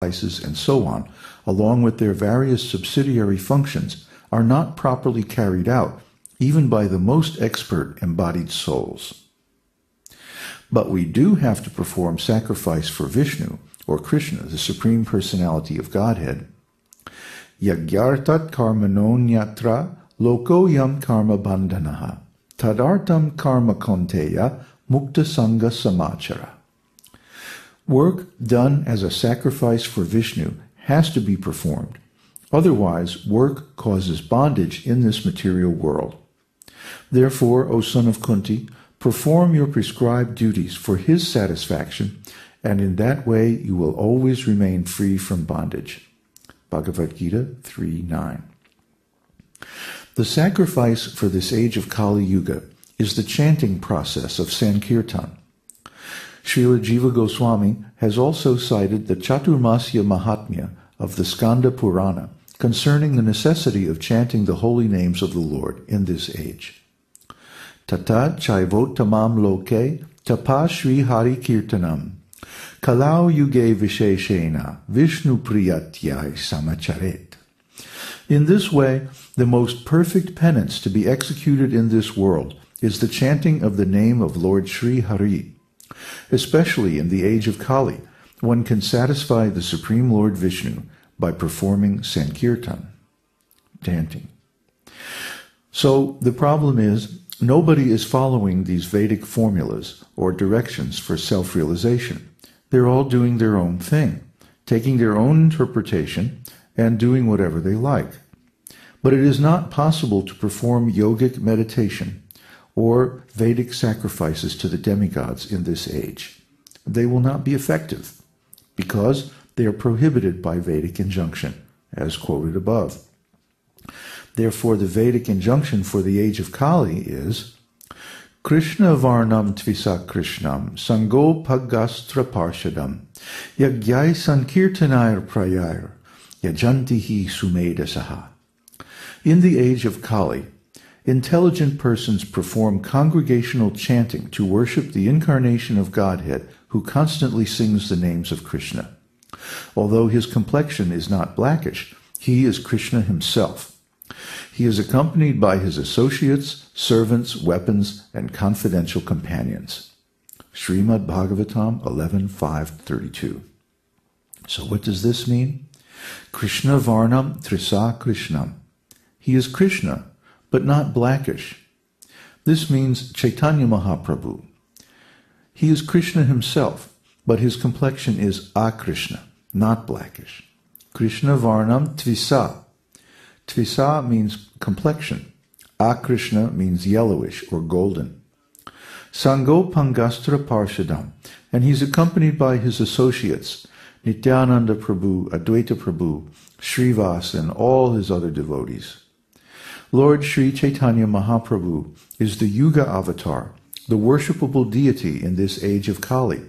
sacrifices, and so on, along with their various subsidiary functions, are not properly carried out, even by the most expert embodied souls. But we do have to perform sacrifice for Vishnu, or Krishna, the Supreme Personality of Godhead. Yagyartat karmanonyatra lokoyam karma bandhanaha tadartam karma konteya mukta sangha samachara. Work done as a sacrifice for Vishnu has to be performed. Otherwise, work causes bondage in this material world. Therefore, O son of Kunti, perform your prescribed duties for his satisfaction, and in that way you will always remain free from bondage. Bhagavad Gita 3 9. The sacrifice for this age of Kali Yuga is the chanting process of Sankirtan. Srila Jiva Goswami has also cited the Chaturmasya Mahatmya of the Skanda Purana concerning the necessity of chanting the holy names of the Lord in this age. Tata chaivotamam loke tapa Sri Hari Kirtanam kalau yuge visheshena Vishnu priyatyai samacharet. In this way, the most perfect penance to be executed in this world is the chanting of the name of Lord Sri Hari. Especially in the age of Kali, one can satisfy the Supreme Lord Vishnu by performing Sankirtan, chanting. So the problem is, nobody is following these Vedic formulas or directions for self-realization. They're all doing their own thing, taking their own interpretation and doing whatever they like. But it is not possible to perform yogic meditation or Vedic sacrifices to the demigods in this age. They will not be effective because they are prohibited by Vedic injunction, as quoted above. Therefore, the Vedic injunction for the age of Kali is Krishna Varnam Tvisa Krishnam Sango Pagastra Parshadam Yagyai Sankirtanair Prayar Yajantihi Sumedasaha. In the age of Kali, intelligent persons perform congregational chanting to worship the incarnation of Godhead who constantly sings the names of Krishna. Although his complexion is not blackish, he is Krishna himself. He is accompanied by his associates, servants, weapons, and confidential companions. Srimad Bhagavatam 11.5.32 So what does this mean? Krishna Varnam Tvisa Krishnam. He is Krishna, but not blackish. This means Chaitanya Mahaprabhu. He is Krishna himself, but his complexion is Akrishna, not blackish. Krishna Varnam Tvisa. Tvisa means complexion. Akrishna means yellowish or golden. Sango Pangastra Parshadam, and he's accompanied by his associates, Nityananda Prabhu, Advaita Prabhu, Srivas, and all his other devotees. Lord Sri Chaitanya Mahaprabhu is the Yuga avatar, the worshipable deity in this age of Kali.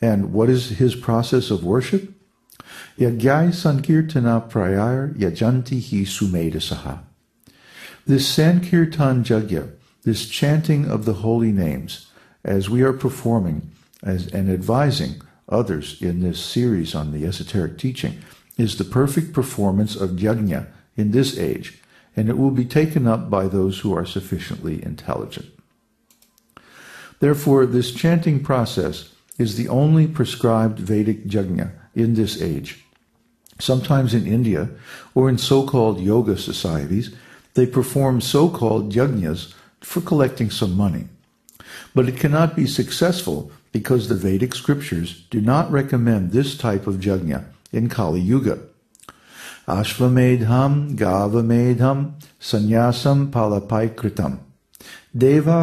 And what is his process of worship? Yagyai Sankirtana Prayar Yajanti Hi Sumedasaha. This Sankirtan Yajna, this chanting of the holy names, as we are performing as, and advising others in this series on the esoteric teaching, is the perfect performance of yajna in this age, and it will be taken up by those who are sufficiently intelligent. Therefore, this chanting process is the only prescribed Vedic yajna in this age. Sometimes in India, or in so-called yoga societies, they perform so-called yajnas for collecting some money. But it cannot be successful because the Vedic scriptures do not recommend this type of yajna in Kali Yuga. Ashvamedham, Gavamedham, Sanyasam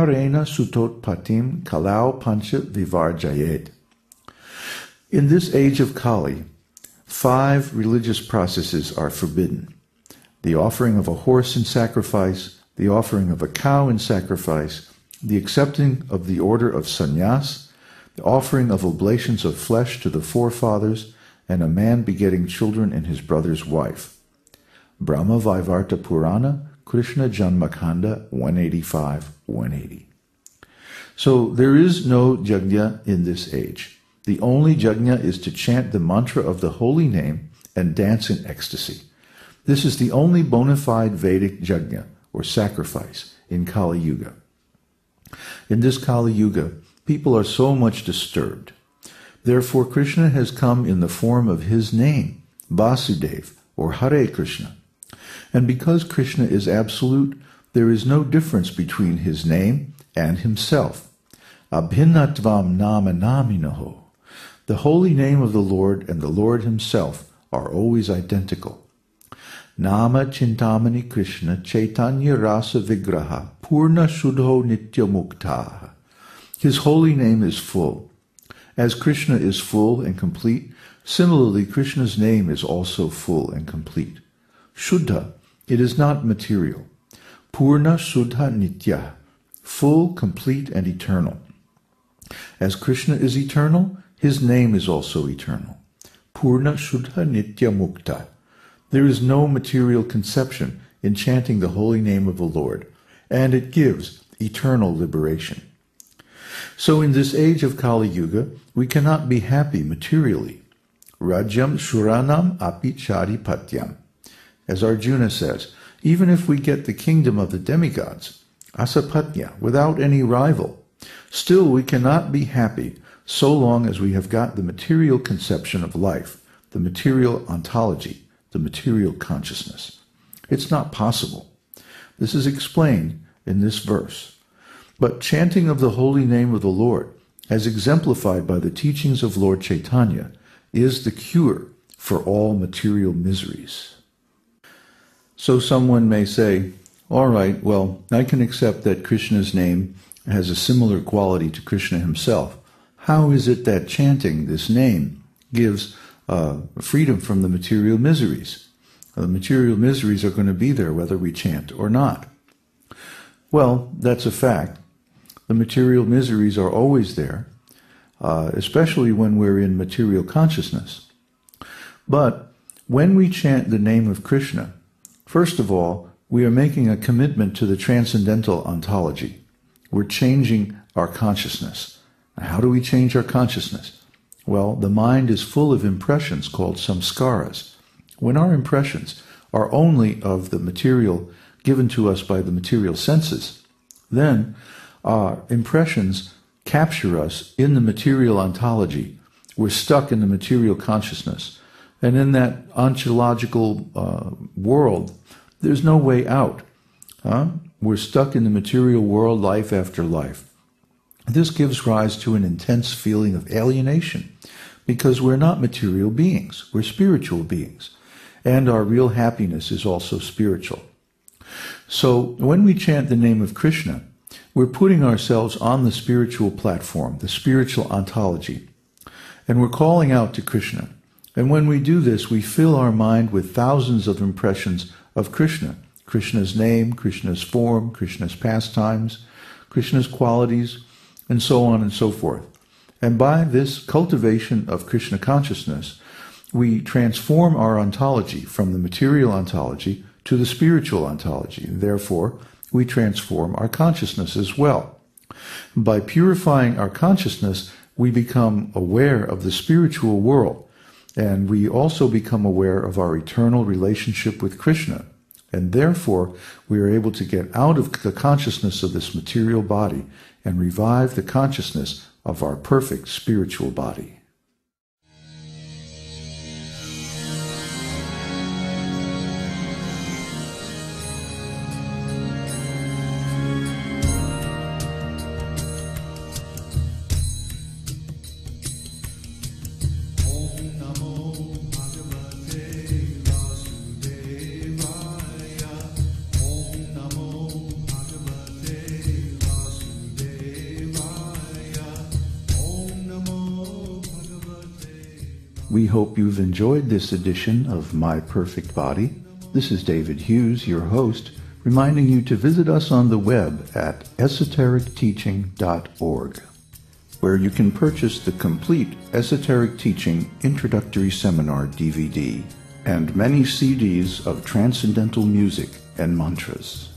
Rena Sutot Patim Kalau Pancha Vivarjayet. In this age of Kali, five religious processes are forbidden. The offering of a horse in sacrifice, the offering of a cow in sacrifice, the accepting of the order of sannyas, the offering of oblations of flesh to the forefathers, and a man begetting children in his brother's wife. Brahma Vaivarta Purana, Krishna Janmakanda 185 180. So there is no Yajna in this age. The only yajna is to chant the mantra of the holy name and dance in ecstasy. This is the only bona fide Vedic yajna, or sacrifice, in Kali Yuga. In this Kali Yuga, people are so much disturbed. Therefore, Krishna has come in the form of his name, Vasudev, or Hare Krishna. And because Krishna is absolute, there is no difference between his name and himself. Abhinatvam nama naminaho. The holy name of the Lord and the Lord himself are always identical. Nama Chintamani Krishna Chaitanya Rasa Vigraha Purna Shuddho Nitya Mukta. His holy name is full. As Krishna is full and complete, similarly Krishna's name is also full and complete. Shuddha, it is not material. Purna Shuddha Nitya, full, complete, and eternal. As Krishna is eternal, his name is also eternal. Purna Shuddha Nitya Mukta. There is no material conception in chanting the holy name of the Lord, and it gives eternal liberation. So in this age of Kali Yuga, we cannot be happy materially. Rajam Shuranam Api Chari Patyam. As Arjuna says, even if we get the kingdom of the demigods, Asapatya, without any rival, still we cannot be happy so long as we have got the material conception of life, the material ontology, the material consciousness. It's not possible. This is explained in this verse. But chanting of the holy name of the Lord, as exemplified by the teachings of Lord Chaitanya, is the cure for all material miseries. So someone may say, all right, well, I can accept that Krishna's name has a similar quality to Krishna himself. How is it that chanting this name gives uh, freedom from the material miseries? The material miseries are going to be there whether we chant or not. Well, that's a fact, the material miseries are always there, uh, especially when we're in material consciousness. But when we chant the name of Krishna, first of all, we are making a commitment to the transcendental ontology. We're changing our consciousness. How do we change our consciousness? Well, the mind is full of impressions called samskaras. When our impressions are only of the material given to us by the material senses, then our impressions capture us in the material ontology. We're stuck in the material consciousness. And in that ontological uh, world, there's no way out. Huh? We're stuck in the material world life after life. This gives rise to an intense feeling of alienation because we're not material beings, we're spiritual beings. And our real happiness is also spiritual. So when we chant the name of Krishna, we're putting ourselves on the spiritual platform, the spiritual ontology, and we're calling out to Krishna. And when we do this, we fill our mind with thousands of impressions of Krishna, Krishna's name, Krishna's form, Krishna's pastimes, Krishna's qualities, and so on and so forth. And by this cultivation of Krishna consciousness, we transform our ontology from the material ontology to the spiritual ontology. And therefore, we transform our consciousness as well. By purifying our consciousness, we become aware of the spiritual world, and we also become aware of our eternal relationship with Krishna. And therefore, we are able to get out of the consciousness of this material body and revive the consciousness of our perfect spiritual body. We hope you've enjoyed this edition of My Perfect Body. This is David Hughes, your host, reminding you to visit us on the web at esotericteaching.org, where you can purchase the complete Esoteric Teaching Introductory Seminar DVD and many CDs of transcendental music and mantras.